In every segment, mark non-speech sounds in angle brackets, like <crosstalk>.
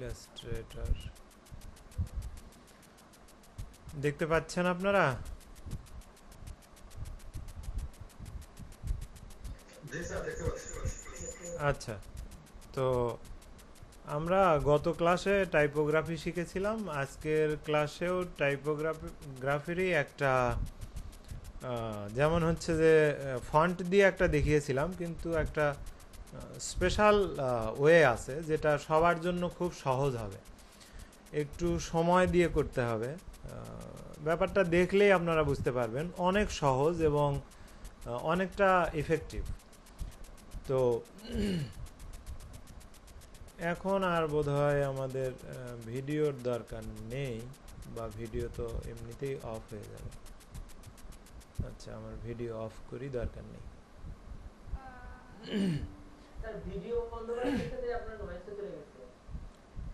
Illustrator. দেখতে পাচ্ছেন আপনারা? আচ্ছা তো আমরা গত ক্লাসে টাইপোগ্রাফি শিখেছিলাম আজকের ক্লাসেও টাইপোগ্রাফি গ্রাফিরই একটা যেমন হচ্ছে যে ফন্ট দিয়ে একটা দেখিয়েছিলাম কিন্তু একটা স্পেশাল ওয়ে আছে যেটা সবার জন্য খুব সহজ হবে। একটু সময় দিয়ে করতে হবে। ব্যাপারটা দেখলেই আপনারা বুঝতে পারবেন অনেক সহজ এবং অনেকটা ইফেক্টিভ তো এখন আর বোধহয় আমাদের ভিডিওর দরকার নেই বা ভিডিও তো এমনিতেই অফ হয়ে যাবে। আচ্ছা আমার ভিডিও অফ করি, দরকার নেই।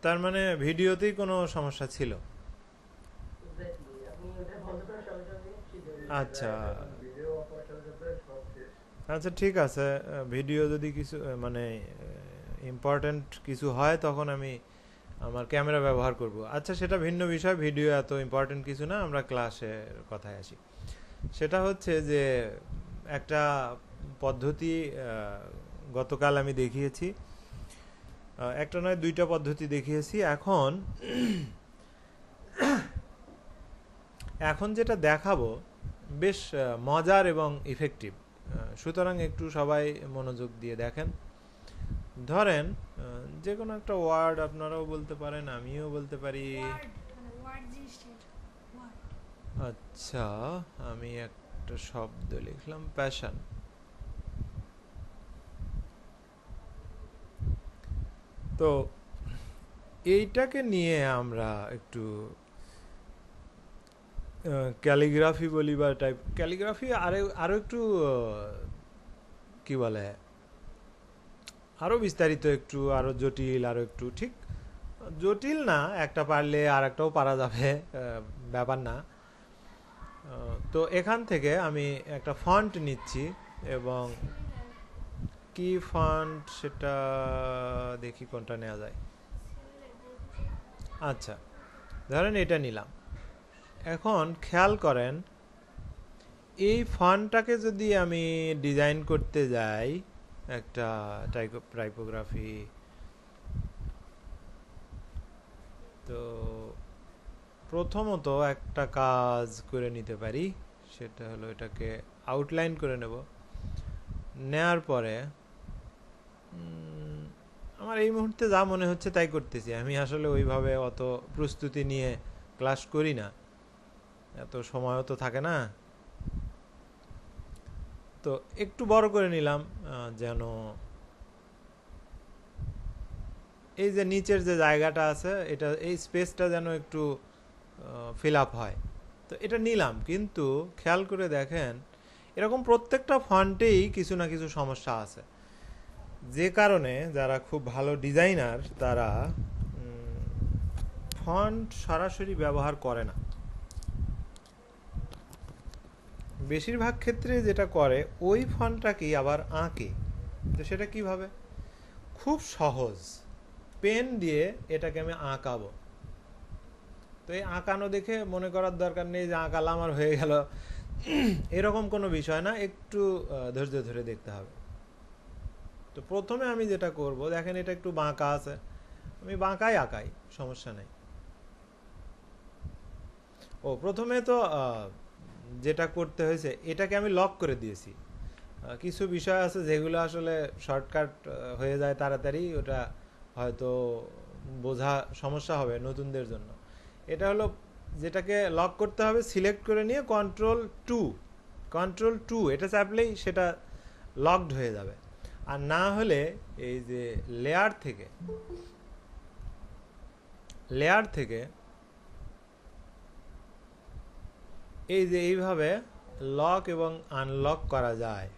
তার মানে ভিডিওতেই কোনো সমস্যা ছিল। আচ্ছা। আচ্ছা ঠিক আছে। ভিডিও যদি কিছু মানে ইম্পর্ট্যান্ট কিছু হয় তখন আমি আমার ক্যামেরা ব্যবহার করব। আচ্ছা সেটা ভিন্ন বিষয়। ভিডিও এত ইম্পর্ট্যান্ট কিছু না আমরা ক্লাসের কথায় আসি। সেটা হচ্ছে যে একটা পদ্ধতি গতকাল আমি দেখিয়েছি। একটা নয় দুইটা পদ্ধতি দেখিয়েছি। এখন এখন যেটা দেখাবো বেশ মজার এবং ইফেক্টিভ সুতরাং একটু সবাই মনোযোগ দিয়ে দেখেন। ধরেন যে কোনো একটা ওয়ার্ড আপনারাও বলতে পারেন আমিও বলতে পারি। মানে আচ্ছা আমি একটা শব্দ লিখলাম প্যাশন তো এইটাকে নিয়ে আমরা একটু ক্যালিগ্রাফি বলি বা টাইপ ক্যালিগ্রাফি আরও আরও একটু কি বলে আরও বিস্তারিত একটু আরও জটিল আরও একটু, ঠিক? জটিল না, একটা পারলে আর একটাও পারা যাবে ব্যাপার না। তো এখান থেকে আমি একটা ফন্ট নিচ্ছি এবং কি ফান্ড সেটা দেখি কোনটা নেওয়া যায়। আচ্ছা ধরেন এটা নিলাম। এখন খেয়াল করেন, এই ফান্ডটাকে যদি আমি ডিজাইন করতে যাই, একটা টাইপোগ্রাফি তো প্রথমত একটা কাজ করে নিতে পারি, সেটা হলো এটাকে আউটলাইন করে নেব। নেয়ার পরে আমার এই মুহূর্তে যা মনে হচ্ছে তাই করতেছি। আমি আসলে ওইভাবে অত প্রস্তুতি নিয়ে ক্লাস করি না। এত সময়ও তো থাকে না। তো একটু বড় করে নিলাম যেন এই যে নিচের যে জায়গাটা আছে, এটা, এই স্পেসটা যেন একটু ফিল আপ হয়। তো এটা নিলাম, কিন্তু খেয়াল করে দেখেন, এরকম প্রত্যেকটা ফন্টেই কিছু না কিছু সমস্যা আছে। যে কারণে যারা খুব ভালো ডিজাইনার, তারা ফন্ট সরাসরি ব্যবহার করে না। বেশিরভাগ ক্ষেত্রে যেটা করে, ওই ফন্টটাকেই আবার আঁকে। তো সেটা কীভাবে? খুব সহজ। পেন দিয়ে এটাকে আমি আঁকাবো। তো এই আঁকানো দেখে মনে করার দরকার নেই যে আঁকালাম আর হয়ে গেল। এরকম কোনো বিষয় না, একটু ধৈর্য ধরে দেখতে হবে। তো প্রথমে আমি যেটা করব, দেখেন এটা একটু বাঁকা আছে। আমি বাঁকাই আঁকাই, সমস্যা নেই। ও, প্রথমে তো যেটা করতে হয়েছে, এটাকে আমি লক করে দিয়েছি। কিছু বিষয় আছে যেগুলো আসলে শর্টকাট হয়ে যায় তাড়াতাড়ি, ওটা হয়তো বোঝা সমস্যা হবে নতুনদের জন্য। এটা হলো, যেটাকে লক করতে হবে সিলেক্ট করে নিয়ে কন্ট্রোল টু কন্ট্রোল টু এটা চাপলেই সেটা লকড হয়ে যাবে। আর না হলে এই যে লেয়ার থেকে লেয়ার থেকে এই যে এইভাবে লক এবং আনলক করা যায়।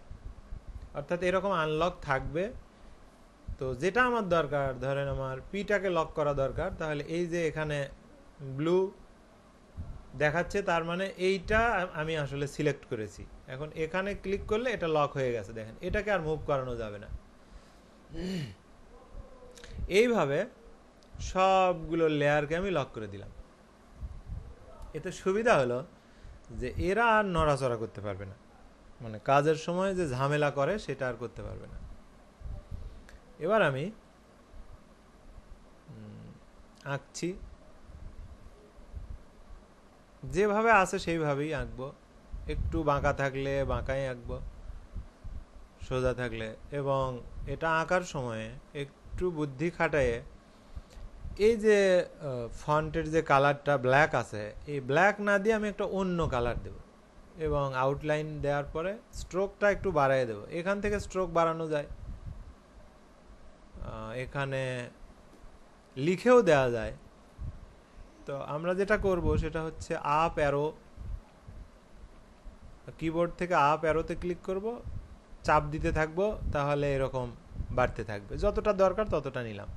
অর্থাৎ এরকম আনলক থাকবে। তো যেটা আমার দরকার, ধরেন আমার পিটাকে লক করা দরকার, তাহলে এই যে এখানে ব্লু দেখাচ্ছে, তার মানে এইটা আমি আসলে সিলেক্ট করেছি। এখন এখানে ক্লিক করলে এটা লক হয়ে গেছে, দেখেন। এটাকে আর মুভ করানো যাবে না। এইভাবে সবগুলো লেয়ারকে আমি লক করে দিলাম। এতে সুবিধা হলো যে এরা আর নড়াচড়া করতে পারবে না। মানে কাজের সময় যে ঝামেলা করে, সেটা আর করতে পারবে না। এবার আমি আঁকছি। যেভাবে আছে সেইভাবেই আঁকবো। একটু বাঁকা থাকলে বাঁকাই আঁকবো, সোজা থাকলে। এবং এটা আঁকার সময়ে একটু বুদ্ধি খাটায়ে এই যে ফন্টের যে কালারটা ব্ল্যাক আছে, এই ব্ল্যাক না দিয়ে আমি একটা অন্য কালার দেব। এবং আউটলাইন দেওয়ার পরে স্ট্রোকটা একটু বাড়াই দেব। এখান থেকে স্ট্রোক বাড়ানো যায়। এখানে লিখেও দেওয়া যায়। তো আমরা যেটা করব সেটা হচ্ছে আপ অ্যারো কিবোর্ড থেকে আপ অ্যারোতে ক্লিক করব, চাপ দিতে থাকব, তাহলে এরকম বাড়তে থাকবে। যতটা দরকার ততটা নিলাম।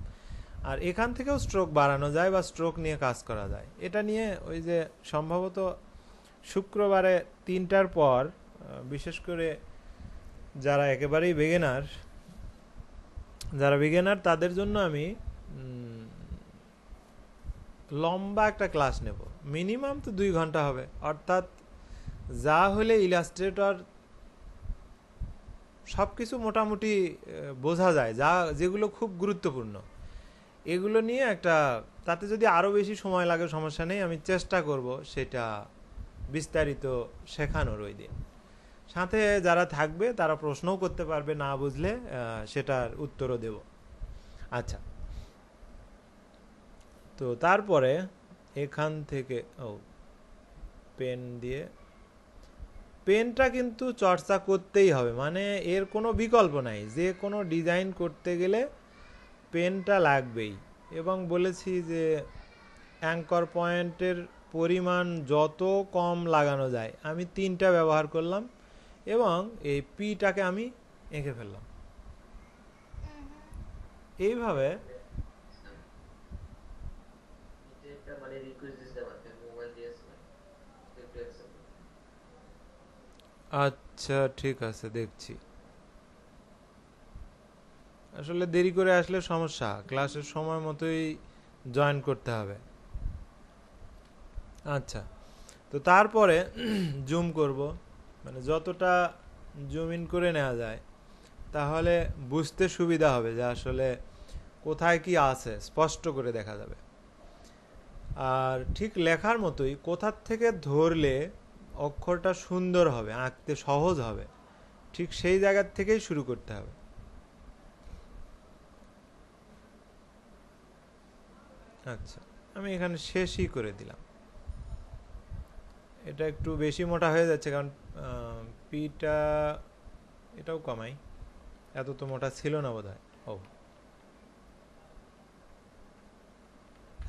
আর এখান থেকেও স্ট্রোক বাড়ানো যায় বা স্ট্রোক নিয়ে কাজ করা যায়। এটা নিয়ে ওই যে সম্ভবত শুক্রবারে তিনটার পর বিশেষ করে যারা একেবারেই বেগেনার যারা বিগিনার তাদের জন্য আমি লম্বা একটা ক্লাস নেব। মিনিমাম তো দুই ঘণ্টা হবে। অর্থাৎ যা হলে ইলাস্ট্রেটর সব কিছু মোটামুটি বোঝা যায়। যা, যেগুলো খুব গুরুত্বপূর্ণ। এগুলো নিয়ে একটা, তাতে যদি আরও বেশি সময় লাগে, সমস্যা নেই, আমি চেষ্টা করব সেটা বিস্তারিত শেখানোর ওই দিন। সাথে যারা থাকবে, তারা প্রশ্নও করতে পারবে না বুঝলে সেটার উত্তরও দেব। আচ্ছা। তো তারপরে এখান থেকে ও পেন দিয়ে পেনটা কিন্তু চর্চা করতেই হবে। মানে এর কোনো বিকল্প নাই। যে কোনো ডিজাইন করতে গেলে পেনটা লাগবেই। এবং বলেছি যে অ্যাঙ্কর পয়েন্টের পরিমাণ যত কম লাগানো যায় আমি তিনটা ব্যবহার করলাম এবং এই পিটাকে আমি এঁকে ফেললাম। এইভাবে এটা একটা মানে রিকোয়েস্ট দিতে আমাকে মোবাইল দিয়েছে একটু accept করো। আচ্ছা ঠিক আছে, দেখছি। আসলে দেরি করে আসলে সমস্যা, ক্লাসের সময় মতোই জয়েন করতে হবে। আচ্ছা তো তারপরে <clears throat> জুম করব। মানে যতটা জুম ইন করে নেওয়া যায়, তাহলে বুঝতে সুবিধা হবে যে আসলে কোথায় কি আছে, স্পষ্ট করে দেখা যাবে। আর ঠিক লেখার মতোই কোথার থেকে ধরলে অক্ষরটা সুন্দর হবে, আঁকতে সহজ হবে। ঠিক সেই জায়গার থেকেই শুরু করতে হবে। আচ্ছা আমি এখানে শেষই করে দিলাম। এটা একটু বেশি মোটা হয়ে যাচ্ছে কারণ পিটা এটাও কমাই। এত তো মোটা ছিল না বোধ হয় ও।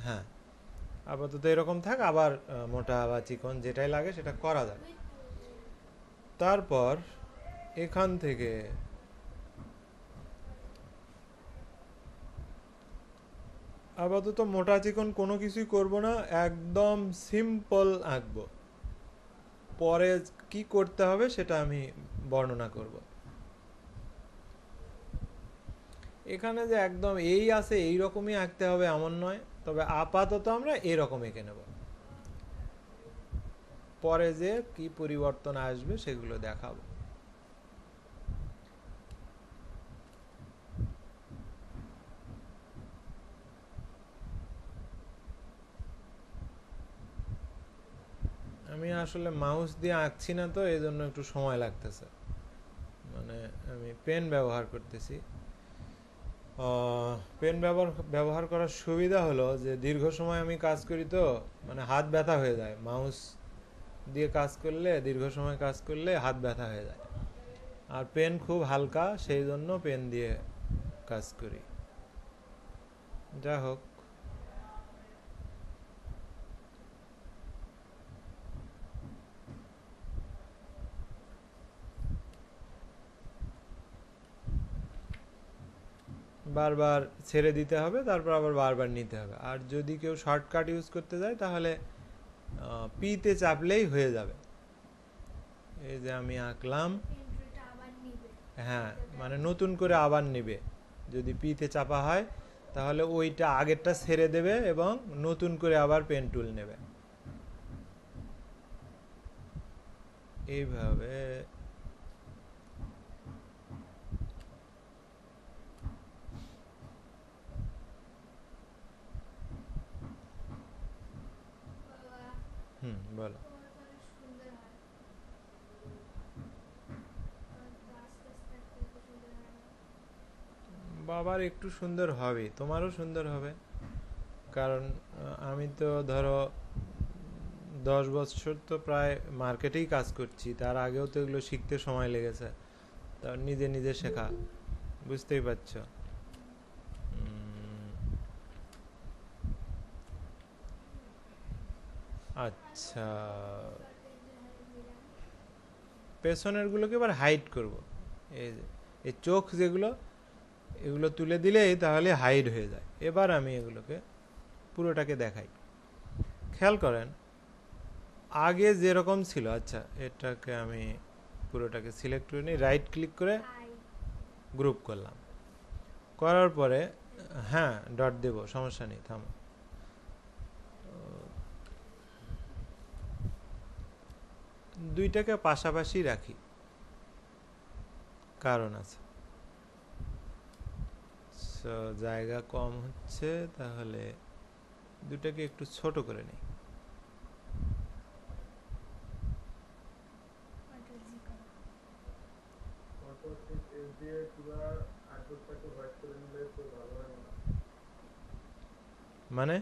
হ্যাঁ। আপাতত এরকম থাক, আবার মোটা বা চিকন যেটাই লাগে সেটা করা যাবে তারপর এখান থেকে আপাতত মোটা চিকন কোনো কিছুই করব না, একদম সিম্পল আঁকবো। পরে কি করতে হবে সেটা আমি বর্ণনা করব। এখানে যে একদম এই আছে, এই রকমই আঁকতে হবে এমন নয়। তবে আপাতত আমরা এরকম এঁকে নেব। পরে যে কি পরিবর্তন আসবে সেগুলো দেখাবো। আমি আসলে মাউস দিয়ে আঁকছি না তো এই জন্য একটু সময় লাগতেছে। মানে আমি পেন ব্যবহার করতেছি। পেন ব্যবহার ব্যবহার করার সুবিধা হলো যে দীর্ঘ সময় আমি কাজ করি তো মানে হাত ব্যথা হয়ে যায়। মাউস দিয়ে কাজ করলে, দীর্ঘ সময় কাজ করলে হাত ব্যথা হয়ে যায়। আর পেন খুব হালকা, সেই জন্য পেন দিয়ে কাজ করি। যাই হোক। বারবার ছেড়ে দিতে হবে তারপর আবার বারবার নিতে হবে। আর যদি কেউ শর্টকাট ইউজ করতে যায় তাহলে পিতে চাপলেই হয়ে যাবে। এই যে আমি আঁকলাম। হ্যাঁ মানে নতুন করে আবার নেবে। যদি পিতে চাপা হয় তাহলে ওইটা আগেরটা ছেড়ে দেবে এবং নতুন করে আবার পেন টুল নেবে। এইভাবে বাবা, হুম বলো তোমার তো অনেক সুন্দর হয়। আমার তো আস্তে আস্তে আস্তে আস্তে সুন্দর হয় বলো। বাবার একটু সুন্দর হবে তোমারও সুন্দর হবে। কারণ আমি তো ধরো দশ বছর তো প্রায় মার্কেটেই কাজ করছি, তার আগেও তো এগুলো শিখতে সময় লেগেছে। তা নিজে নিজে শেখা, বুঝতেই পারছ? আচ্ছা। পেছনের গুলোকে এবার হাইড করব। এই যে, এই চোখ যেগুলো, এগুলো তুলে দিলেই তাহলে হাইড হয়ে যায়। এবার আমি এগুলোকে পুরোটাকে দেখাই। খেয়াল করেন, আগে যেরকম ছিল আচ্ছা এটাকে আমি পুরোটাকে সিলেক্ট করে নিই রাইট ক্লিক করে গ্রুপ করলাম। করার পরে হ্যাঁ ডট দেব, সমস্যা নেই, থামো। দুইটাকে পাশাপাশি রাখি। কারণ আছে। জায়গা কম হচ্ছে, তাহলে দুটাকে একটু ছোট করে নিই। কন্ট্রোল জি করো কন্ট্রোল শিফট এস দিয়ে পুরো আটকটাকে হোয়াইট করে নিলে তো ভালো হয় না মানে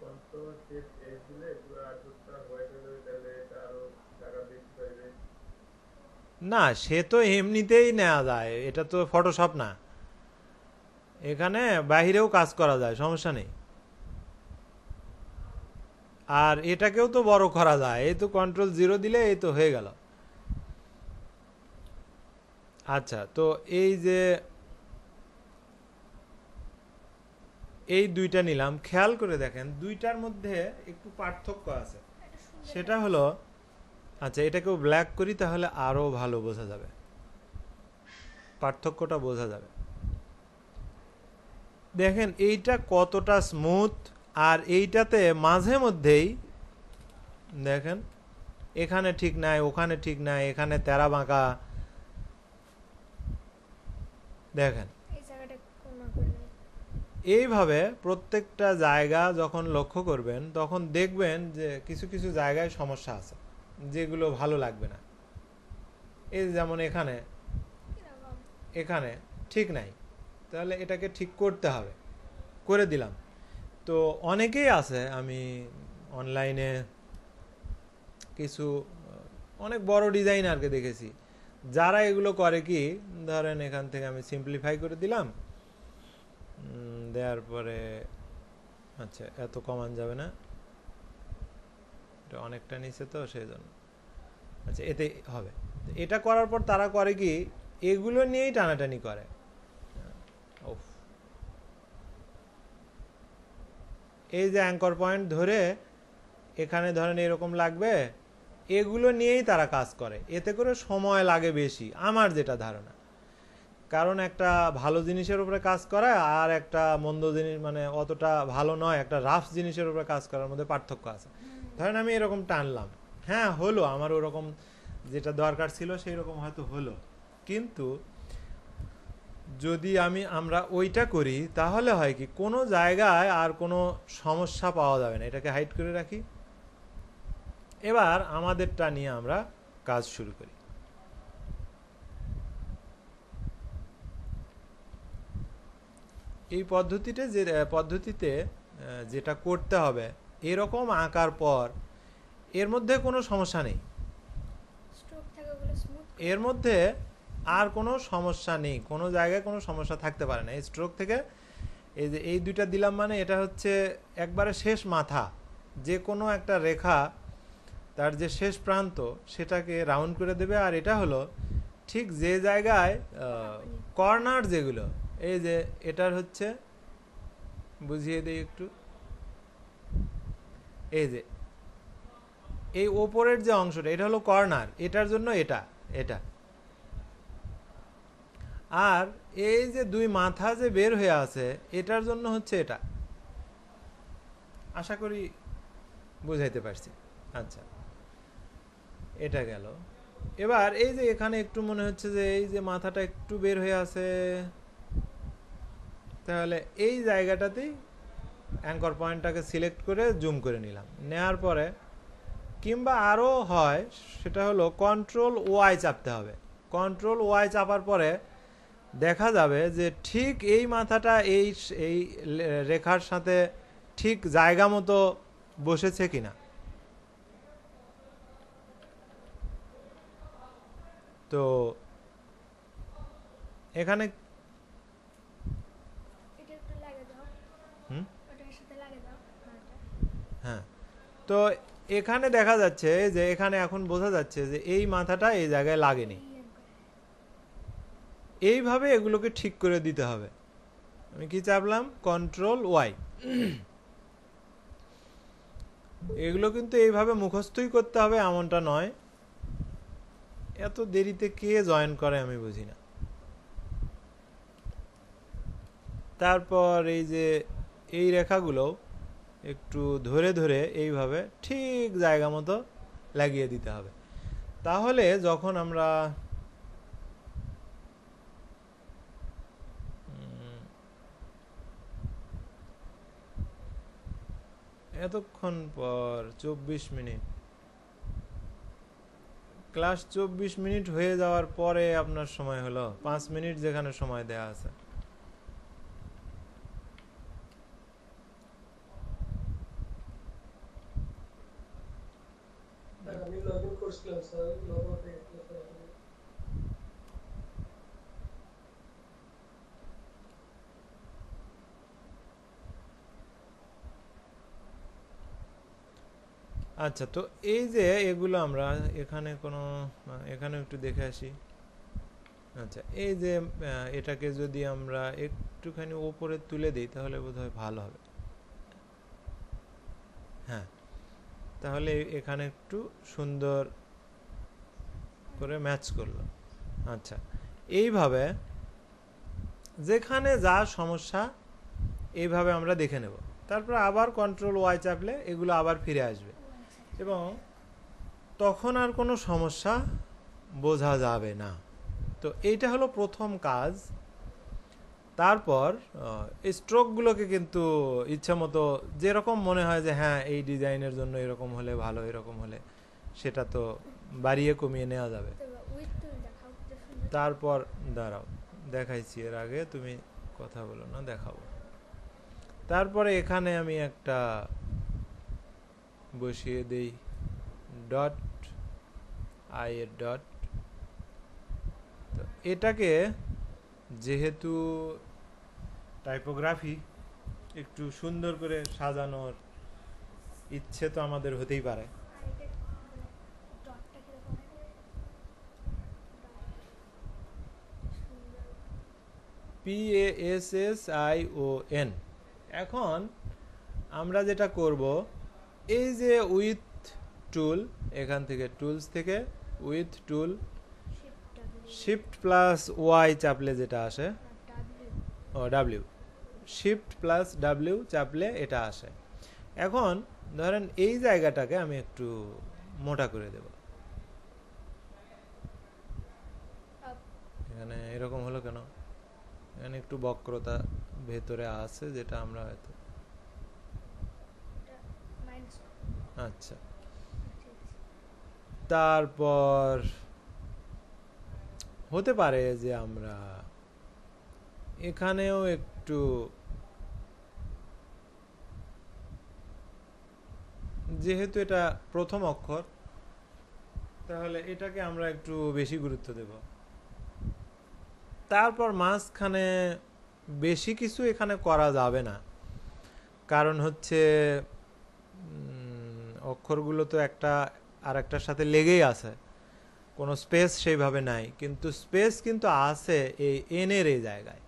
কন্ট্রোল শিফট এস দিলে পুরো আটকটা হোয়াইট হয়ে যাবে তাহলে এটা আরও জায়গা বেশি পাইবে না সে তো এমনিতেই নেওয়া যায়। এটা তো ফটোশপ না। এখানে বাহিরেও কাজ করা যায় সমস্যা নেই। আর এটাকেও তো বড় করা যায়। এই তো কন্ট্রোল জিরো দিলে এই তো হয়ে গেল। আচ্ছা তো এই যে এই দুইটা নিলাম। খেয়াল করে দেখেন দুইটার মধ্যে একটু পার্থক্য আছে। সেটা হলো আচ্ছা এটাকেও ব্ল্যাক করি তাহলে আরও ভালো বোঝা যাবে। পার্থক্যটা বোঝা যাবে। দেখেন এইটা কতটা স্মুথ আর এইটাতে মাঝে মধ্যেই দেখেন এখানে ঠিক নাই ওখানে ঠিক নাই এখানে তেরা বাঁকা। দেখেন। এইভাবে প্রত্যেকটা জায়গা যখন লক্ষ্য করবেন তখন দেখবেন যে কিছু কিছু জায়গায় সমস্যা আছে। যেগুলো ভালো লাগবে না। এই যেমন এখানে এখানে ঠিক নাই। তাহলে এটাকে ঠিক করতে হবে। করে দিলাম। তো অনেকেই আছে, আমি অনলাইনে কিছু, অনেক বড় ডিজাইনারকে দেখেছি। যারা এগুলো করে কি, ধরেন এখান থেকে আমি সিম্পলিফাই করে দিলাম। দেওয়ার পরে আচ্ছা এত কমান যাবে না। এটা অনেকটা নিচে তো সেই জন্য আচ্ছা এতে হবে। এটা করার পর তারা করে কি, এগুলো নিয়েই টানাটানি করে। এই যে অ্যাঙ্কর পয়েন্ট ধরে এখানে ধরেন এরকম লাগবে, এগুলো নিয়েই তারা কাজ করে। এতে করে সময় লাগে বেশি, আমার যেটা ধারণা। কারণ একটা ভালো জিনিসের উপরে কাজ করা আর একটা মন্দ জিনিস মানে অতটা ভালো নয়, একটা রাফ জিনিসের উপরে কাজ করার মধ্যে পার্থক্য আছে। ধরেন আমি এরকম টানলাম। হ্যাঁ হলো, আমার ওরকম যেটা দরকার ছিল সেই রকম হয়তো হলো। কিন্তু যদি আমি, আমরা ওইটা করি, তাহলে হয় কি, কোনো জায়গায় আর কোনো সমস্যা পাওয়া যাবে না। এটাকে হাইড করে রাখি। এবার আমাদেরটা নিয়ে আমরা কাজ শুরু করি। এই পদ্ধতিতে যে, পদ্ধতিতে যেটা করতে হবে এরকম আঁকার পর এর মধ্যে কোনো সমস্যা নেই। এর মধ্যে আর কোনো সমস্যা নেই। কোনো জায়গায় কোনো সমস্যা থাকতে পারে না। এই স্ট্রোক থেকে এই যে এই দুইটা দিলাম মানে এটা হচ্ছে একবারে শেষ মাথা। যে কোনো একটা রেখা তার যে শেষ প্রান্ত সেটাকে রাউন্ড করে দেবে। আর এটা হলো ঠিক যে জায়গায় কর্নার যেগুলো এই যে এটার হচ্ছে বুঝিয়ে দিই একটু। এই যে, এই ওপরের যে অংশটা, এটা হলো কর্নার, এটার জন্য এটা এটা। আর এই যে দুই মাথা যে বের হয়ে আছে, এটার জন্য হচ্ছে এটা। আশা করি বুঝাইতে পারছি। আচ্ছা এটা গেল। এবার এই যে এখানে একটু মনে হচ্ছে যে এই যে মাথাটা একটু বের হয়ে আছে, তাহলে এই জায়গাটাতেই অ্যাঙ্কর পয়েন্টটাকে সিলেক্ট করে জুম করে নিলাম। নেওয়ার পরে কিংবা আরও হয়, সেটা হলো কন্ট্রোল ওয়াই চাপতে হবে। কন্ট্রোল ওয়াই চাপার পরে দেখা যাবে যে ঠিক এই মাথাটা এই এই রেখার সাথে ঠিক জায়গা মতো বসেছে কিনা। তো এখানে এটা একটু লাগে দাও হুম ওটার সাথে লাগে দাও মাটা হ্যাঁ তো এখানে দেখা যাচ্ছে যে এখানে এখন বোঝা যাচ্ছে যে এই মাথাটা এই জায়গায় লাগেনি। এইভাবে এগুলোকে ঠিক করে দিতে হবে। আমি কি চাপলাম? কন্ট্রোল ওয়াই এগুলো কিন্তু এইভাবে মুখস্থই করতে হবে এমনটা নয়। এত দেরিতে কে জয়েন করে আমি বুঝি না। তারপর এই যে এই রেখাগুলো একটু ধরে ধরে এইভাবে ঠিক জায়গা মতো লাগিয়ে দিতে হবে। তাহলে যখন আমরা এতক্ষণ পর চব্বিশ মিনিট। ক্লাস চব্বিশ মিনিট হয়ে যাওয়ার পরে আপনার সময় হলো। পাঁচ মিনিট যেখানে সময় দেয়া আছে আমি লগ ইন করছিলাম স্যার লগ আউট হয়ে গেছিল স্যার আচ্ছা তো এই যে এগুলো আমরা এখানে কোনো এখানে একটু দেখে আসি। আচ্ছা এই যে এটাকে যদি আমরা একটুখানি ওপরে তুলে দিই, তাহলে বোধহয় ভালো হবে। হ্যাঁ তাহলে এখানে একটু সুন্দর করে ম্যাচ করল। আচ্ছা এইভাবে যেখানে যা সমস্যা, এইভাবে আমরা দেখে নেব। তারপর আবার কন্ট্রোল ওয়াই চাপলে এগুলো আবার ফিরে আসবে। এবং তখন আর কোনো সমস্যা বোঝা যাবে না। তো এইটা হলো প্রথম কাজ। তারপর স্ট্রোকগুলোকে কিন্তু ইচ্ছা মতো যেরকম মনে হয় যে হ্যাঁ এই ডিজাইনের জন্য এরকম হলে ভালো, এরকম হলে সেটা তো বাড়িয়ে কমিয়ে নেওয়া যাবে। তারপর, দাঁড়াও, দেখাইছি এর আগে, তুমি কথা বলো না, দেখাবো। তারপরে এখানে আমি একটা বসিয়ে দেই। ডট আই এর ডট তো এটাকে যেহেতু টাইপোগ্রাফি একটু সুন্দর করে সাজানোর ইচ্ছে তো আমাদের হতেই পারে। P S S I O N এখন আমরা যেটা করব এই যে উইথ টুল, এখান থেকে টুলস থেকে with tool, shift plus Y চাপলে যেটা আসে, O, W, shift plus W চাপলে এটা আসে। এখন ধরেন এই জায়গাটাকে আমি একটু মোটা করে দেব। এখানে এরকম হলো কেন? এখানে একটু বক্রতা ভেতরে আছে, যেটা আমরা হয়তো এটা মাইনাস আচ্ছা। তারপর হতে পারে যে আমরা এখানেও একটু যেহেতু এটা প্রথম অক্ষর, তাহলে এটাকে আমরা একটু বেশি গুরুত্ব দেব। তারপর মাঝখানে বেশি কিছু এখানে করা যাবে না। কারণ হচ্ছে অক্ষরগুলো তো একটা আর একটার সাথে লেগেই আছে। কোনো স্পেস সেইভাবে নাই। কিন্তু স্পেস কিন্তু আছে এই এনের এই জায়গায়।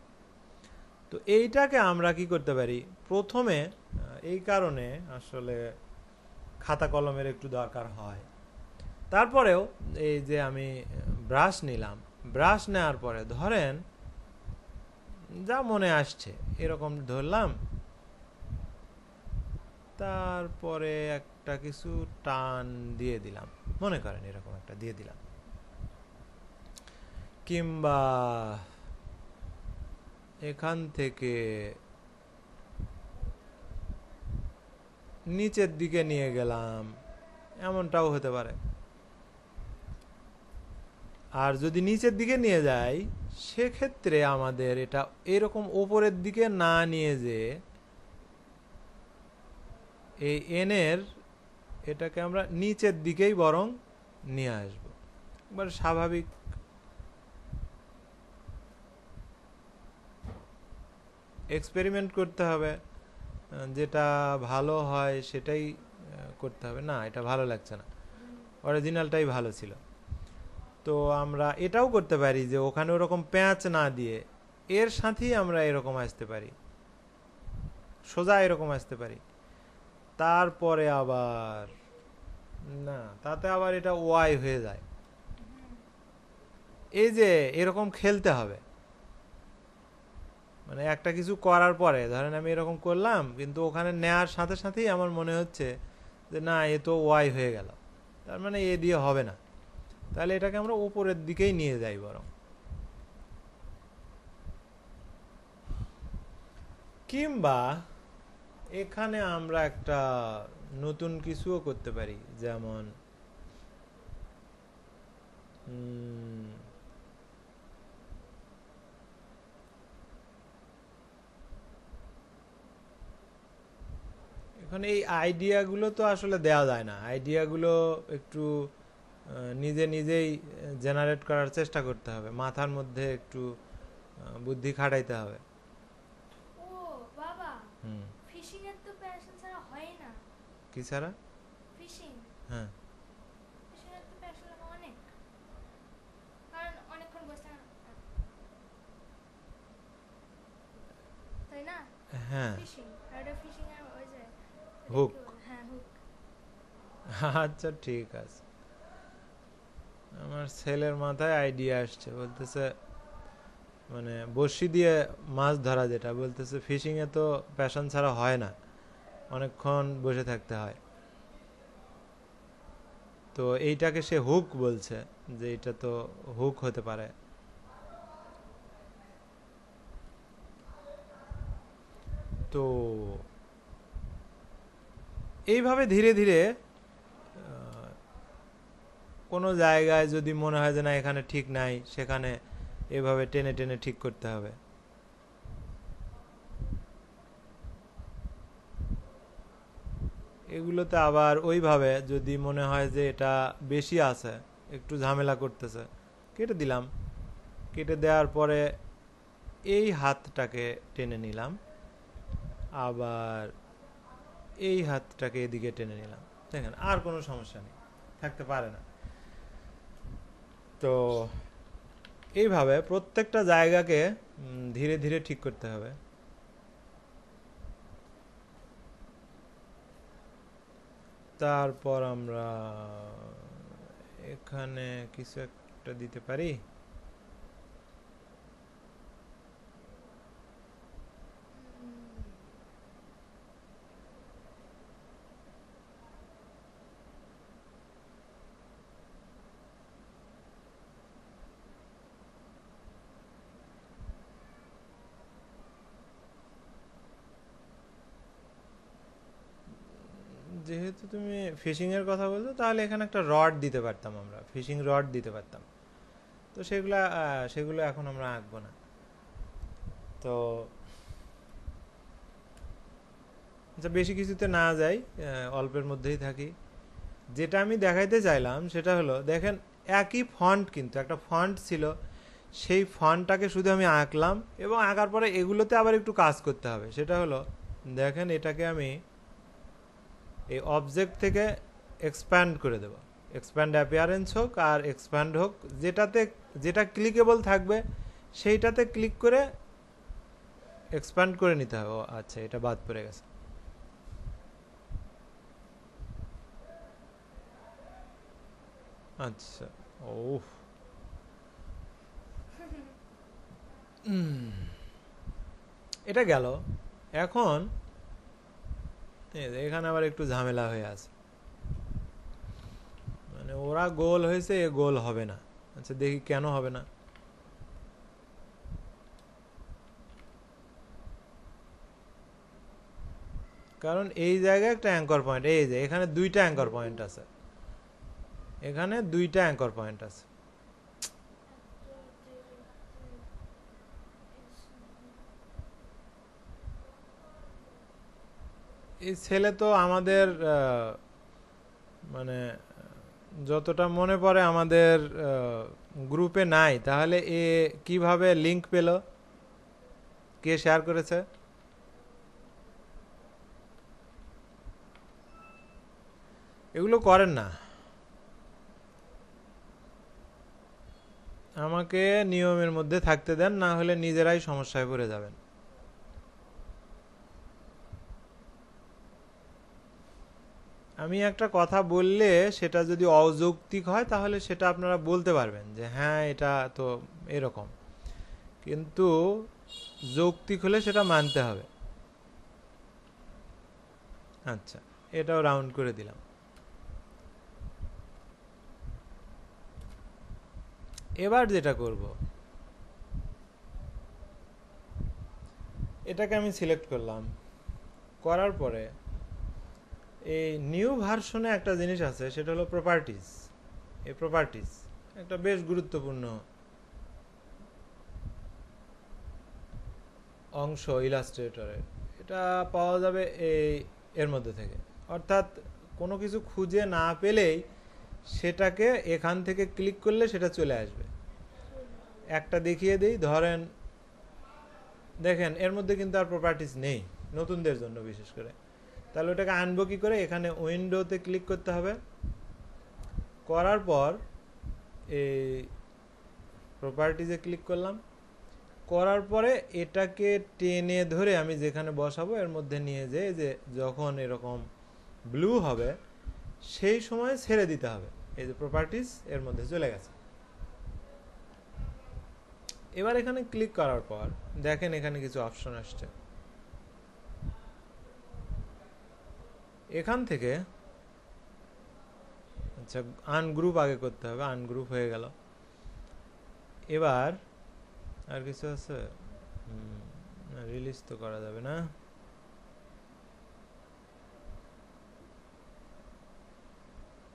তো এইটাকে আমরা কি করতে পারি? প্রথমে এই কারণে আসলে খাতা কলমের একটু দরকার হয়। তারপরেও এই যে আমি ব্রাশ নিলাম। ব্রাশ নেওয়ার পরে ধরেন, যা মনে আসছে, এরকম ধরলাম তারপরে একটা কিছু টান দিয়ে দিলাম। মনে করেন এরকম একটা দিয়ে দিলাম। কিংবা এখান থেকে নিচের দিকে নিয়ে গেলাম। এমনটাও হতে পারে। আর যদি নিচের দিকে নিয়ে যাই, সেক্ষেত্রে আমাদের এটা এরকম ওপরের দিকে না নিয়ে যে এই এনের এটাকে আমরা নিচের দিকেই বরং নিয়ে আসব। একবার স্বাভাবিক এক্সপেরিমেন্ট করতে হবে, যেটা ভালো হয় সেটাই করতে হবে। না, এটা ভালো লাগছে না। অরিজিনালটাই ভালো ছিল। তো আমরা এটাও করতে পারি যে ওখানে ওরকম প্যাঁচ না দিয়ে এর সাথেই আমরা এরকম আসতে পারি। সোজা এরকম আসতে পারি। তারপরে আবার, না, তাতে আবার এটা ওয়াই হয়ে যায়। এই যে এরকম খেলতে হবে। মানে একটা কিছু করার পরে, ধরেন আমি এরকম করলাম, কিন্তু ওখানে নেয়ার সাথে সাথেই আমার মনে হচ্ছে যে, না, এ তো ওয়াই হয়ে গেল। তার মানে এ দিয়ে হবে না। তাহলে এটাকে আমরা উপরের দিকেই নিয়ে যাই বরং। কিংবা এখানে আমরা একটা নতুন কিছুও করতে পারি যেমন এখন এই আইডিয়াগুলো তো আসলে দেওয়া যায় না। আইডিয়াগুলো একটু নিজে নিজেই জেনারেট করার চেষ্টা করতে হবে। মাথার মধ্যে একটু বুদ্ধি খাটাইতে হবে। ও বাবা। হুম ফিশিং এর তো প্যাশন ছাড়া হয় না কি ছাড়া? ফিশিং। হ্যাঁ। হ্যাঁ? হ্যাঁ হুক। আচ্ছা ঠিক আছে। আমার ছেলের মাথায় আইডিয়া আসছে। বলতেছে মানে বড়শি দিয়ে মাছ ধরা যেটা। বলতেছে ফিশিং এ তো প্যাশন ছাড়া হয় না। অনেকক্ষণ বসে থাকতে হয়। তো এইটাকে সে হুক বলছে যে এটা তো হুক হতে পারে। তো এইভাবে ধীরে ধীরে কোনো জায়গায় যদি মনে হয় যে না, এখানে ঠিক নাই, সেখানে এভাবে টেনে টেনে ঠিক করতে হবে। এগুলোতে আবার ওইভাবে যদি মনে হয় যে এটা বেশি আছে, একটু ঝামেলা করতেছে, কেটে দিলাম। কেটে দেওয়ার পরে এই হাতটাকে টেনে নিলাম। আবার এই হাতটাকে এদিকে টেনে নিলাম। দেখেন, আর কোনো সমস্যা নেই, থাকতে পারে না। তো এইভাবে প্রত্যেকটা জায়গাকে ধীরে ধীরে ঠিক করতে হবে। তারপর আমরা এখানে কিছু একটা দিতে পারি? যেহেতু তুমি ফিশিং এর কথা বলছো, তাহলে এখানে একটা রড দিতে পারতাম আমরা ফিশিং রড দিতে পারতাম। তো সেগুলা সেগুলো এখন আমরা আঁকবো না। তো আচ্ছা বেশি কিছুতে না যাই অল্পের মধ্যেই থাকি। যেটা আমি দেখাইতে চাইলাম, সেটা হলো, দেখেন, একই ফন্ট কিন্তু, একটা ফন্ট ছিল, সেই ফন্টটাকে শুধু আমি আঁকলাম এবং আঁকার পরে এগুলোতে আবার একটু কাজ করতে হবে। সেটা হলো, দেখেন, এটাকে আমি এই অবজেক্ট থেকে এক্সপ্যান্ড করে দেব। এক্সপ্যান্ড অ্যাপিয়ারেন্স হোক আর এক্সপ্যান্ড হোক, যেটাতে, যেটা ক্লিকেবল থাকবে, সেইটাতে ক্লিক করে এক্সপ্যান্ড করে নিতে হবে। আচ্ছা এটা বাদ পড়ে গেছে। আচ্ছা ও এটা গেল। এখন এখানে আবার একটু ঝামেলা হয়ে আছে। মানে ওরা গোল হয়েছে, এ গোল হবে না। আচ্ছা দেখি কেন হবে না। কারণ এই জায়গায় একটা অ্যাঙ্কর পয়েন্ট এই যে এখানে দুইটা অ্যাঙ্কর পয়েন্ট আছে। এখানে দুইটা অ্যাঙ্কর পয়েন্ট আছে। এই ছেলে তো আমাদের মানে যতটা মনে পড়ে আমাদের গ্রুপে নাই। তাহলে এ কীভাবে লিংক পেল? কে শেয়ার করেছে? এগুলো করেন না। আমাকে নিয়মের মধ্যে থাকতে দেন, না হলে নিজেরাই সমস্যায় পড়ে যাবেন। আমি একটা কথা বললে সেটা যদি অযৌক্তিক হয়, তাহলে সেটা আপনারা বলতে পারবেন যে হ্যাঁ এটা তো এরকম। কিন্তু যৌক্তিক হলে সেটা মানতে হবে। আচ্ছা এটাও রাউন্ড করে দিলাম। এবার যেটা করব, এটাকে আমি সিলেক্ট করলাম। করার পরে এই নিউ ভার্সনে একটা জিনিস আছে, সেটা হলো প্রপার্টিজ এই প্রপার্টিজ একটা বেশ গুরুত্বপূর্ণ অংশ ইলাস্ট্রেটরের এটা পাওয়া যাবে এই এর মধ্যে থেকে। অর্থাৎ কোনো কিছু খুঁজে না পেলেই সেটাকে এখান থেকে ক্লিক করলে সেটা চলে আসবে। একটা দেখিয়ে দিই, ধরেন, দেখেন, এর মধ্যে কিন্তু আর প্রপার্টিজ নেই, নতুনদের জন্য বিশেষ করে। তাহলে ওটাকে আনব কী করে? এখানে উইন্ডোতে ক্লিক করতে হবে। করার পর এই প্রপার্টিজে ক্লিক করলাম। করার পরে এটাকে টেনে ধরে আমি যেখানে বসাবো, এর মধ্যে নিয়ে যে যে যখন এরকম ব্লু হবে, সেই সময় ছেড়ে দিতে হবে। এই যে প্রপার্টিস এর মধ্যে চলে গেছে। এবার এখানে ক্লিক করার পর দেখেন এখানে কিছু অপশন আসছে। এখান থেকে আচ্ছা আনগ্রুপ আগে করতে হবে আনগ্রুপ হয়ে গেল। এবার আর কিছু আছে? রিলিজ তো করা যাবে না।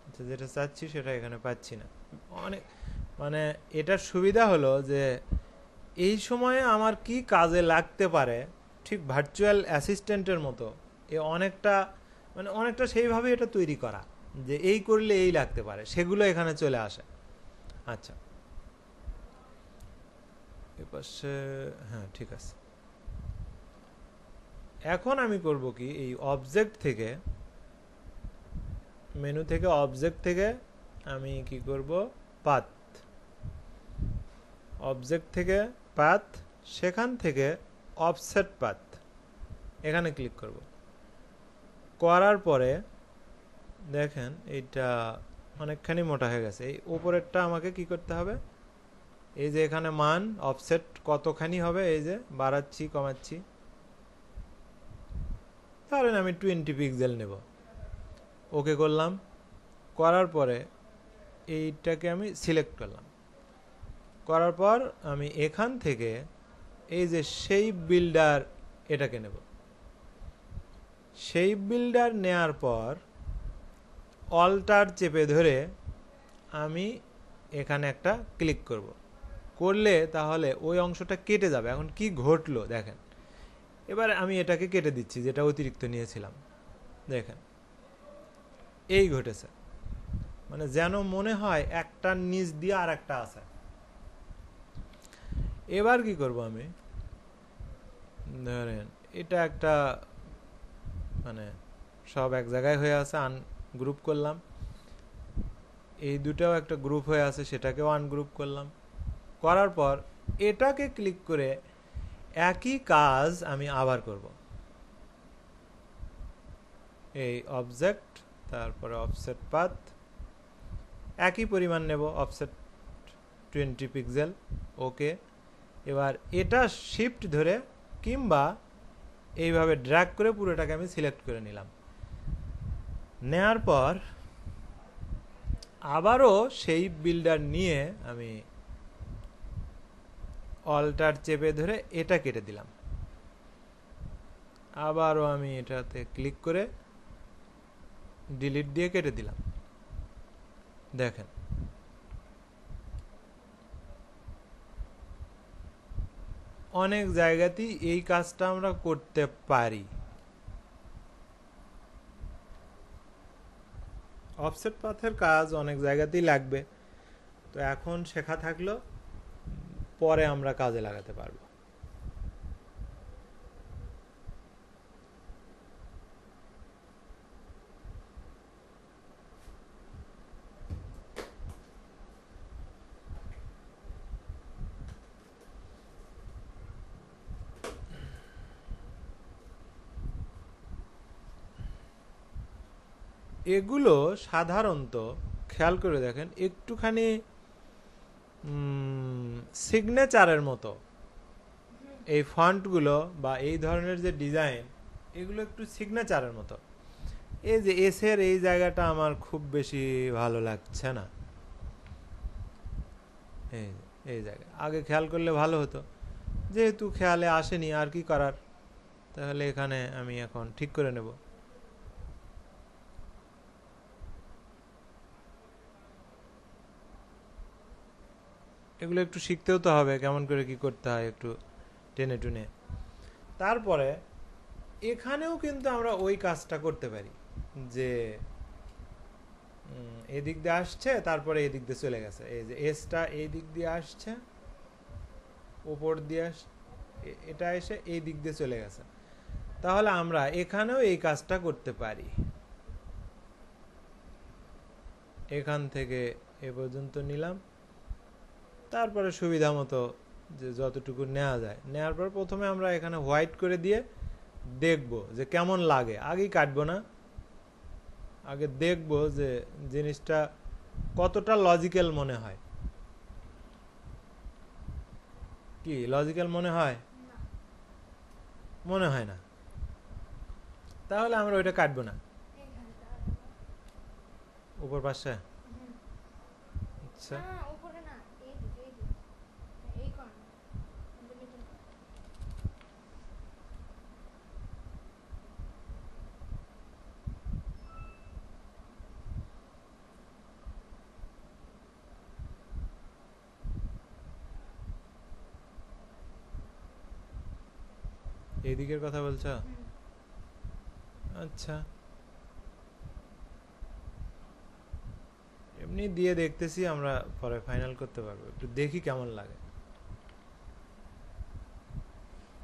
আচ্ছা যেটা চাচ্ছি সেটা এখানে পাচ্ছি না। অনেক মানে এটার সুবিধা হলো যে এই সময়ে আমার কি কাজে লাগতে পারে, ঠিক ভার্চুয়াল অ্যাসিস্ট্যান্টের মতো, এ অনেকটা মানে অনেকটা সেইভাবে এটা তৈরি করা, যে এই করলে এই লাগতে পারে, সেগুলো এখানে চলে আসে। আচ্ছা। এপাশে হ্যাঁ ঠিক আছে। এখন আমি করব কি, এই অবজেক্ট থেকে মেনু থেকে অবজেক্ট থেকে আমি কি করব? পাথ। অবজেক্ট থেকে পাথ, সেখান থেকে অফসেট পাথ। এখানে ক্লিক করব। করার পরে দেখেন এইটা অনেকখানি মোটা হয়ে গেছে। এই উপরেরটা আমাকে কি করতে হবে? এই যে এখানে মান অফসেট কতখানি হবে? এই যে বাড়াচ্ছি, কমাচ্ছি। ধরেন আমি টোয়েন্টি পিক্সেল নেব। ওকে করলাম। করার পরে এইটাকে আমি সিলেক্ট করলাম। করার পর আমি এখান থেকে এই যে সেই বিল্ডার এটাকে নেব। সেই বিল্ডার নেয়ার পর অল্টার চেপে ধরে আমি এখানে একটা ক্লিক করব। করলে তাহলে ওই অংশটা কেটে যাবে। এখন কি ঘটলো দেখেন। এবার আমি এটাকে কেটে দিচ্ছি, যেটা অতিরিক্ত নিয়েছিলাম। দেখেন। এই ঘটেছে। মানে যেন মনে হয় একটা নিচ দিয়ে আর একটা আছে। এবার কি করব আমি? ধরেন, এটা একটা মানে সব এক জায়গায় হয়ে আছে, আন গ্রুপ করলাম। এই দুটাও একটা গ্রুপ হয়ে আছে, সেটাকেও আনগ্রুপ করলাম। করার পর এটাকে ক্লিক করে একই কাজ আমি আবার করব। এই অবজেক্ট তারপরে অফসেট পাথ একই পরিমাণ নেব অফসেট টোয়েন্টি পিক্সেল ওকে এবার এটা শিফট ধরে কিংবা এইভাবে ড্র্যাগ করে পুরোটাকে আমি সিলেক্ট করে নিলাম। নেয়ার পর আবারও সেই বিল্ডার নিয়ে আমি অল্টার চেপে ধরে এটা কেটে দিলাম। আবারও আমি এটাতে ক্লিক করে ডিলিট দিয়ে কেটে দিলাম। দেখেন অনেক জায়গাতেই এই কাজটা আমরা করতে পারি। অফসেট পাথের কাজ অনেক জায়গাতেই লাগবে। তো এখন শেখা থাকল, পরে আমরা কাজে লাগাতে পারব। এগুলো সাধারণত, খেয়াল করে দেখেন, একটুখানি সিগনেচারের মতো। এই ফন্টগুলো বা এই ধরনের যে ডিজাইন, এগুলো একটু সিগনেচারের মতো। এই যে এসের এই জায়গাটা আমার খুব বেশি ভালো লাগছে না। এই এই জায়গা। আগে খেয়াল করলে ভালো হতো। যেহেতু খেয়ালে আসেনি, আর কি করার? তাহলে এখানে আমি এখন ঠিক করে নেব। এগুলো একটু শিখতেও তো হবে, কেমন করে কি করতে হয় একটু টেনে টুনে। তারপরে এখানেও কিন্তু আমরা ওই কাজটা করতে পারি, যে এদিক দিয়ে আসছে, তারপরে এদিক দিয়ে চলে গেছে। এই যে এসটা এই দিক দিয়ে আসছে, উপর দিয়ে আস এটা এসে এই দিক দিয়ে চলে গেছে। তাহলে আমরা এখানেও এই কাজটা করতে পারি। এখান থেকে এ পর্যন্ত নিলাম। তারপরে সুবিধা মতো যে যতটুকু নেওয়া যায়। নেওয়ার পর প্রথমে আমরা এখানে হোয়াইট করে দিয়ে দেখব যে কেমন লাগে। আগেই কাটবো না। আগে দেখব যে জিনিসটা কতটা লজিক্যাল মনে হয়। কি লজিক্যাল মনে হয়? মনে হয় না। তাহলে আমরা ওইটা কাটবো না। উপর পাশে? আচ্ছা না উপরে না এই দিকে এই দিকে এই কর্নার মিডল এই দিকের কথা বলছো? আচ্ছা। এমনি দিয়ে দেখতেছি আমরা পরে ফাইনাল করতে পারব। একটু দেখি কেমন লাগে।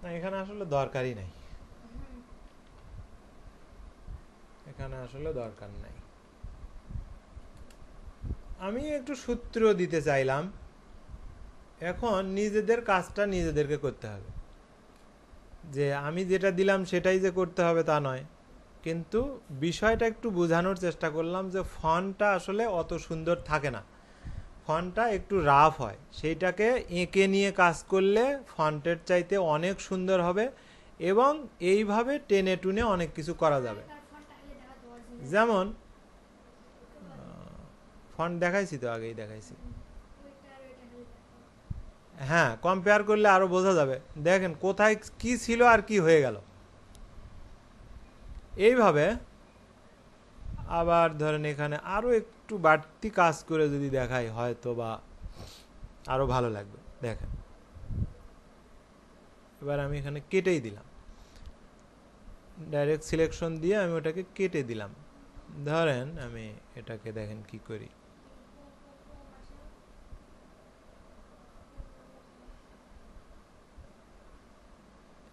না, এখানে আসলে দরকারই নাই। এখানে আসলে দরকার নাই। আমি একটু সূত্র দিতে চাইলাম। এখন নিজেদের কাজটা নিজেদেরকে করতে হবে। যে আমি যেটা দিলাম সেটাই যে করতে হবে তা নয়। কিন্তু বিষয়টা একটু বোঝানোর চেষ্টা করলাম যে ফন্টটা আসলে অত সুন্দর থাকে না। ফন্টটা একটু রাফ হয়। সেইটাকে এঁকে নিয়ে কাজ করলে ফন্টের চাইতে অনেক সুন্দর হবে এবং এইভাবে টেনে টুনে অনেক কিছু করা যাবে। ফোনটা। যেমন ফন্ট দেখাইছি তো আগেই দেখাইছি ওইটা আর ওইটা খালি দেখাও। হ্যাঁ কম্পেয়ার করলে আরও বোঝা যাবে। দেখেন কোথায় কি ছিল আর কি হয়ে গেল। এইভাবে আবার ধরেন এখানে আরও একটু বাড়তি কাজ করে যদি দেখাই, হয়তো বা আরও ভালো লাগবে। দেখেন। এবার আমি এখানে কেটেই দিলাম। ডাইরেক্ট সিলেকশন দিয়ে আমি ওটাকে কেটে দিলাম। ধরেন আমি এটাকে দেখেন কি করি।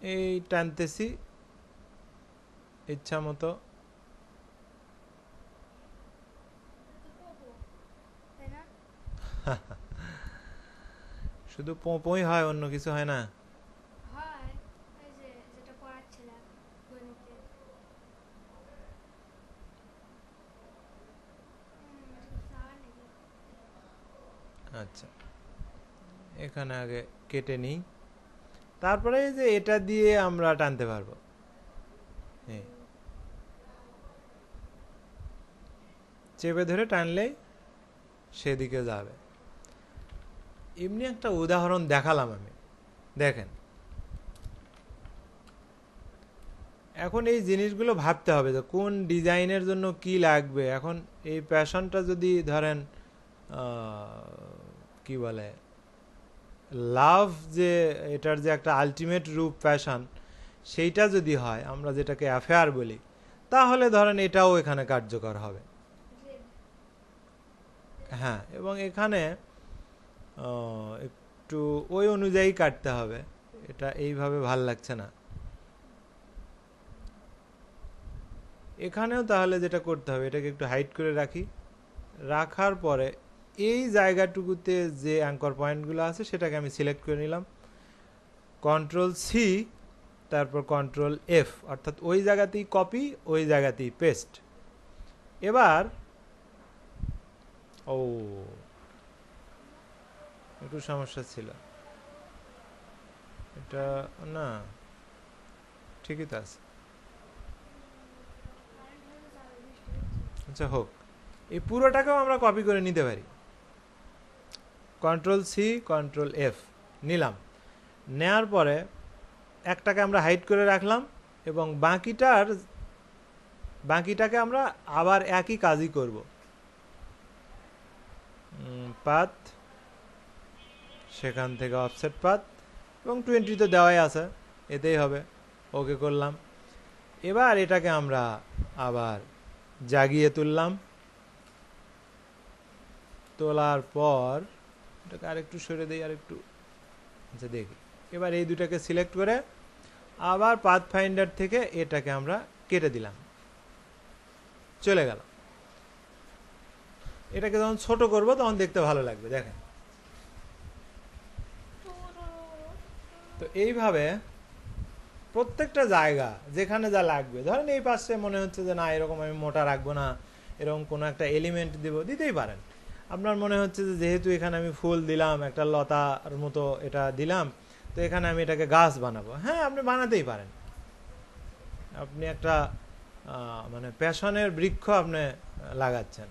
এই টানতেছি ইচ্ছা মতো। <laughs> শুধু পোঁপোই হয় অন্য কিছু হয় না? আচ্ছা। এখানে আগে কেটে নিই। তারপরে যে এটা দিয়ে আমরা টানতে পারব। চেপে ধরে টানলেই সেদিকে যাবে। এমনি একটা উদাহরণ দেখালাম আমি। দেখেন। এখন এই জিনিসগুলো ভাবতে হবে যে কোন ডিজাইনের জন্য কি লাগবে। এখন এই প্যাশনটা যদি ধরেন কি বলে? লাভ যে, এটার যে একটা আলটিমেট রূপ প্যাশন সেইটা যদি হয়, আমরা যেটাকে অ্যাফেয়ার বলি, তাহলে ধরেন এটাও এখানে কার্যকর হবে। হ্যাঁ এবং এখানে একটু ওই অনুযায়ী কাটতে হবে। এটা এইভাবে ভালো লাগছে না। এখানেও তাহলে যেটা করতে হবে, এটাকে একটু হাইট করে রাখি। রাখার পরে এই জায়গাটুকুতে যে অ্যাঙ্কর পয়েন্টগুলো আছে, সেটাকে আমি সিলেক্ট করে নিলাম। কন্ট্রোল সি তারপর কন্ট্রোল এফ অর্থাৎ ওই জায়গাতেই কপি ওই জায়গাতেই পেস্ট এবার, ও, একটু সমস্যা ছিল। এটা, না, ঠিকই তো আছে। আচ্ছা হোক। এই পুরোটাকেও আমরা কপি করে নিতে পারি। কন্ট্রোল সি কন্ট্রোল এফ নিলাম। নেয়ার পরে একটাকে আমরা হাইড করে রাখলাম এবং বাকিটার, বাকিটাকে আমরা আবার একই কাজই করব। পাত সেখান থেকে অফসেট পাত এবং টোয়েন্টি তো দেওয়াই আছে, এতেই হবে। ওকে করলাম। এবার এটাকে আমরা আবার জাগিয়ে তুললাম। তোলার পর এটাকে আরেকটু সরে দিই, আরেকটু আচ্ছা দেখি। এবার এই দুটাকে সিলেক্ট করে আবার পাথ ফাইন্ডার থেকে এটাকে আমরা কেটে দিলাম। চলে গেল। এটাকে যখন ছোট করব তখন দেখতে ভালো লাগবে, দেখেন। তো এইভাবে প্রত্যেকটা জায়গা, যেখানে যা লাগবে, ধরেন এই পাশে মনে হচ্ছে যে না, এরকম আমি মোটা রাখব না, এরকম কোনো একটা এলিমেন্ট দিব, দিতেই পারেন। আপনার মনে হচ্ছে যে যেহেতু এখানে আমি ফুল দিলাম একটা লতার মতো এটা দিলাম তো এখানে আমি এটাকে গাছ বানাবো। হ্যাঁ আপনি বানাতেই পারেন। আপনি একটা মানে প্যাশনের বৃক্ষ আপনি লাগাচ্ছেন।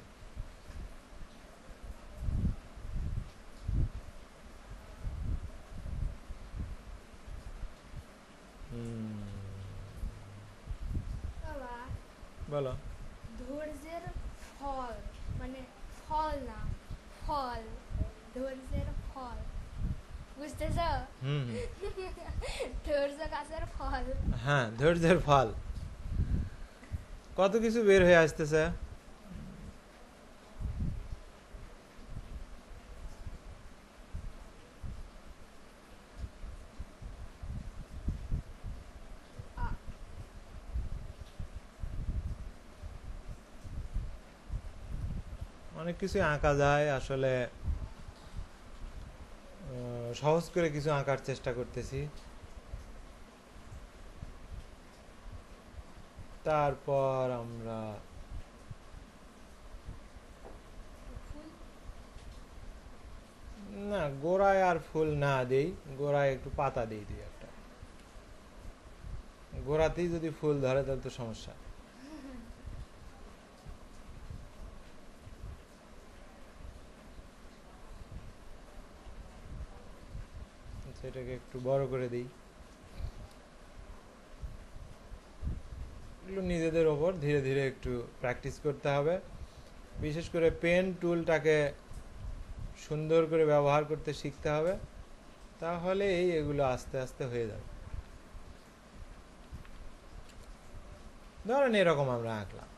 বলো। ধৈর্যের ফল মানে ফল না ফল ধৈর্যের ফল বুঝতেছ হুম হুম। ধৈর্য গাছের ফল হ্যাঁ ধৈর্যের ফল কত কিছু বের হয়ে আসতেছে অনেক কিছু আঁকা যায়, আসলে সহজ করে কিছু আঁকার চেষ্টা করতেছি। তারপর আমরা না, গোড়ায় আর ফুল না দেই, গোড়ায় একটু পাতা দিই দুই একটা। গোড়াতেই যদি ফুল ধরে তাহলে তো সমস্যা আচ্ছা, এটাকে একটু বড় করে দিই। এগুলো নিজেদের ওপর ধীরে ধীরে একটু প্র্যাকটিস করতে হবে। বিশেষ করে পেন টুলটাকে সুন্দর করে ব্যবহার করতে শিখতে হবে তাহলে এই এগুলো আস্তে আস্তে হয়ে যাবে। ধরেন এরকম আমরা আঁকলাম।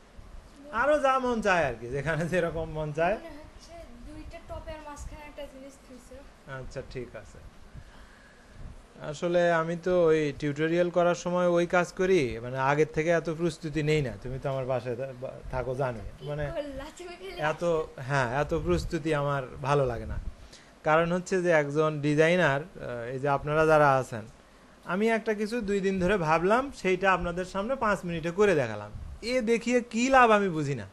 আরও যা মন চায় আর কি যেখানে যেরকম মন চায়। আচ্ছা ঠিক আছে। আসলে আমি তো ওই টিউটোরিয়াল করার সময় ওই কাজ করি মানে আগের থেকে এত প্রস্তুতি নেই না তুমি তো আমার বাসায় থাকো জানো মানে এত হ্যাঁ এত প্রস্তুতি আমার ভালো লাগে না। কারণ হচ্ছে যে একজন ডিজাইনার এই যে আপনারা যারা আছেন আমি একটা কিছু দুই দিন ধরে ভাবলাম সেইটা আপনাদের সামনে পাঁচ মিনিটে করে দেখালাম। এ দেখিয়ে কি লাভ আমি বুঝি না।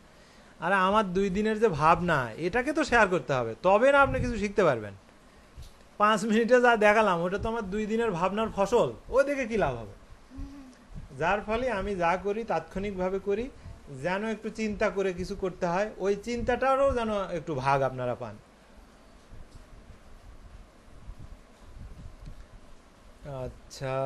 আর আমার দুই দিনের যে ভাবনা এটাকে তো শেয়ার করতে হবে তবে না আপনি কিছু শিখতে পারবেন। পাঁচ মিনিটে যা দেখালাম, ওটা তো আমার দুই দিনের ভাবনার ফসল। ও দেখে কি লাভ হবে? যার ফলে আমি যা করি, তাৎক্ষণিকভাবে করি, যেন একটু চিন্তা করে কিছু করতে হয়, ওই চিন্তাটারও যেন একটু ভাগ আপনারা পান। আচ্ছা।